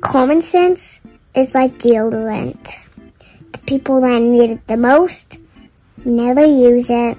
Common sense is like deodorant. The people that need it the most never use it.